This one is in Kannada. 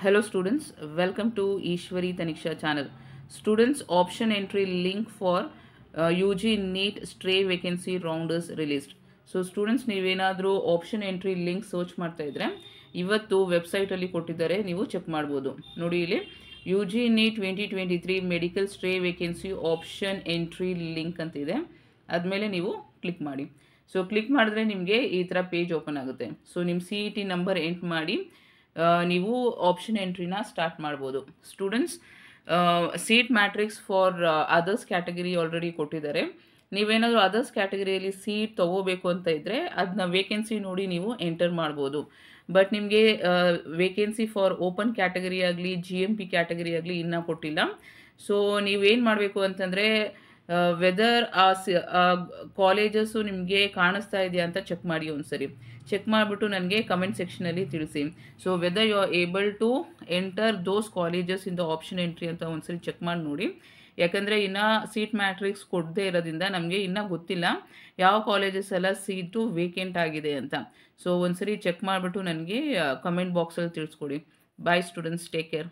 Hello students, welcome to Ishwari Taniksha channel. Students option entry link for uh, UG NEET stray vacancy round is released. So students ನೀವೇನಾದರೂ ಆಪ್ಷನ್ ಎಂಟ್ರಿ ಲಿಂಕ್ ಸರ್ಚ್ ಮಾಡ್ತಾ ಇದ್ರೆ ಇವತ್ತು ವೆಬ್ಸೈಟಲ್ಲಿ ಕೊಟ್ಟಿದ್ದಾರೆ ನೀವು ಚೆಕ್ ಮಾಡ್ಬೋದು ನೋಡಿ ಇಲ್ಲಿ U G NEET twenty twenty three medical stray vacancy option entry link ಅಂತ ಇದೆ ಆದಮೇಲೆ ನೀವು ಕ್ಲಿಕ್ ಮಾಡಿ ಸೊ ಕ್ಲಿಕ್ ಮಾಡಿದ್ರೆ ನಿಮಗೆ ಈ ಥರ ಪೇಜ್ ಓಪನ್ ಆಗುತ್ತೆ ಸೊ ನಿಮ್ಮ C E T number enter ಮಾಡಿ ನೀವು ಆಪ್ಷನ್ ಎಂಟ್ರಿನ ಸ್ಟಾರ್ಟ್ ಮಾಡ್ಬೋದು. Students seat matrix for others category already ಕೊಟ್ಟಿದ್ದಾರೆ. ನೀವೇನಾದರೂ ಅದರ್ಸ್ ಕ್ಯಾಟಗರಿಯಲ್ಲಿ ಸೀಟ್ ತೊಗೋಬೇಕು ಅಂತ ಇದ್ದರೆ ಅದನ್ನ ವೇಕೆನ್ಸಿ ನೋಡಿ ನೀವು ಎಂಟರ್ ಮಾಡ್ಬೋದು. ಬಟ್ ನಿಮಗೆ ವೇಕೆನ್ಸಿ ಫಾರ್ ಓಪನ್ ಕ್ಯಾಟಗರಿ ಆಗಲಿ ಜಿ ಎಂ ಪಿ ಕ್ಯಾಟಗರಿ ಆಗಲಿ ಇನ್ನೂ ಕೊಟ್ಟಿಲ್ಲ. ಸೊ ನೀವೇನು ಮಾಡಬೇಕು ಅಂತಂದರೆ ವೆದರ್ ಆ ಕಾಲೇಜಸ್ಸು ನಿಮಗೆ ಕಾಣಿಸ್ತಾ ಇದೆಯಾ ಅಂತ ಚೆಕ್ ಮಾಡಿ ಒಂದ್ಸರಿ. ಚೆಕ್ ಮಾಡಿಬಿಟ್ಟು ನನಗೆ ಕಮೆಂಟ್ ಸೆಕ್ಷನಲ್ಲಿ ತಿಳಿಸಿ. So whether you are able to enter those colleges in the option entry ಅಂತ ಒಂದ್ಸರಿ ಚೆಕ್ ಮಾಡಿ ನೋಡಿ. ಯಾಕಂದರೆ ಇನ್ನು ಸೀಟ್ ಮ್ಯಾಟ್ರಿಕ್ಸ್ ಕೊಡದೇ ಇರೋದ್ರಿಂದ ನಮಗೆ ಇನ್ನೂ ಗೊತ್ತಿಲ್ಲ ಯಾವ ಕಾಲೇಜಸ್ ಎಲ್ಲ ಸೀಟು ವೇಕೆಂಟ್ ಆಗಿದೆ ಅಂತ. ಸೊ ಒಂದ್ಸರಿ ಚೆಕ್ ಮಾಡಿಬಿಟ್ಟು ನನಗೆ ಕಮೆಂಟ್ ಬಾಕ್ಸಲ್ಲಿ ತಿಳಿಸ್ಕೊಡಿ. ಬಾಯ್ ಸ್ಟೂಡೆಂಟ್ಸ್ ಟೇಕ್ ಕೇರ್